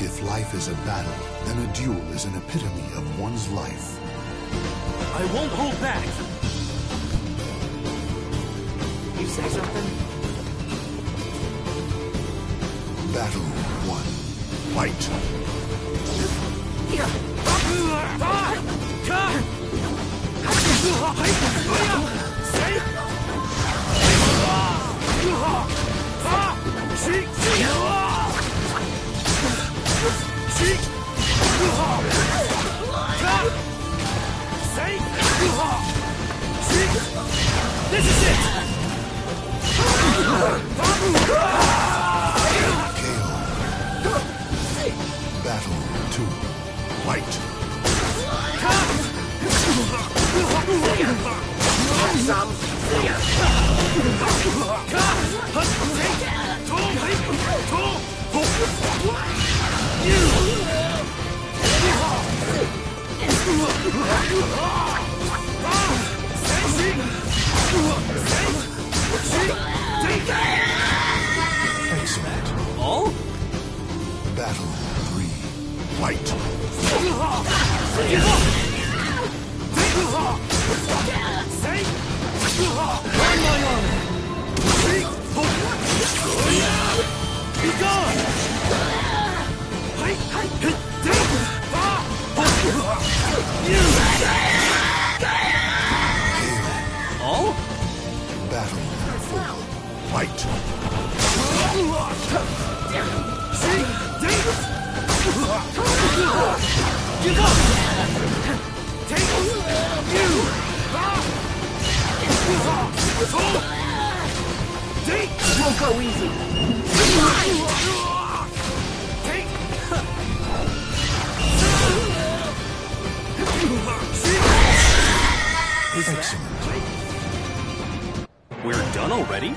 If life is a battle, then a duel is an epitome of one's life. I won't hold back. You say something? Battle one. Fight. This is it! Battle two. Oh? Battle three. Fight. Battle. Fight. Give up! Take you! Take! Won't go easy. Take! Excellent. We're done already?